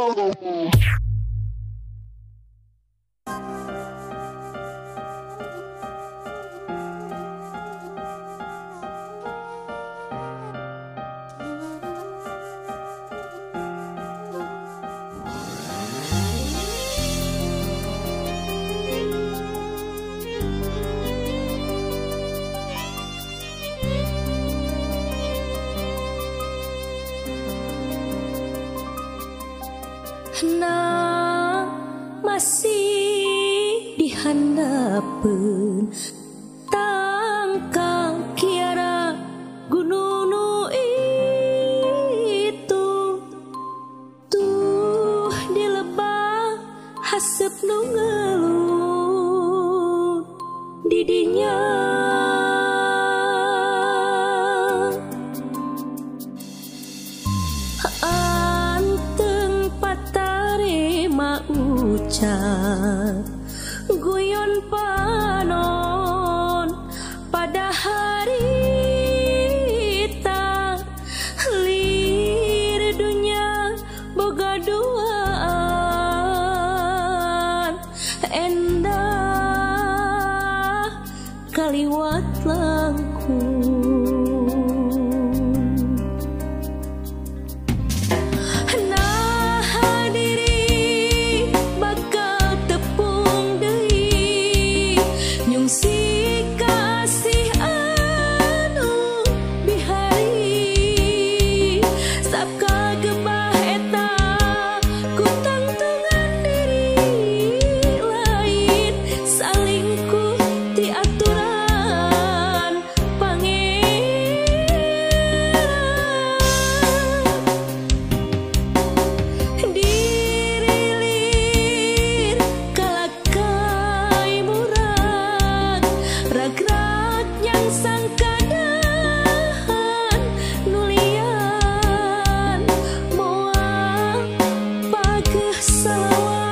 Oh. nah masih dihandapun tangkang kiara gununu itu. Tuh dilebah hasep nunggelu ucap guyon pa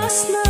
Ясно